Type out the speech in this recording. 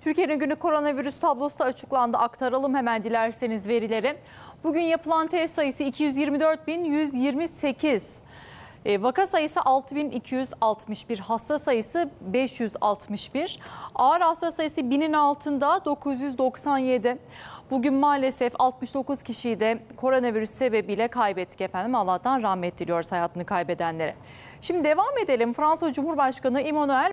Türkiye'nin günü koronavirüs tablosu da açıklandı. Aktaralım hemen dilerseniz verileri. Bugün yapılan test sayısı 224.128. E, vaka sayısı 6261, hasta sayısı 561, ağır hasta sayısı 1000'in altında 997. Bugün maalesef 69 kişiyi de koronavirüs sebebiyle kaybettik efendim. Allah'tan rahmet diliyoruz hayatını kaybedenlere. Şimdi devam edelim. Fransa Cumhurbaşkanı Emmanuel